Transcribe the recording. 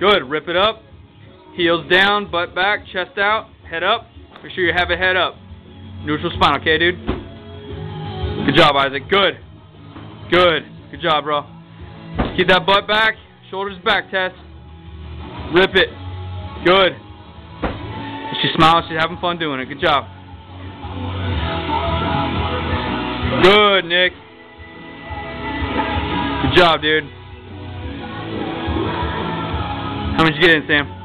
Good. Rip it up. Heels down, butt back, chest out, head up. Make sure you have a head up. Neutral spine, okay, dude? Good job, Isaac. Good. Good. Good job, bro. Keep that butt back. Shoulders back, Tess. Rip it. Good. She's smiling. She's having fun doing it. Good job. Good, Nick. Good job, dude. How much you get in, Sam?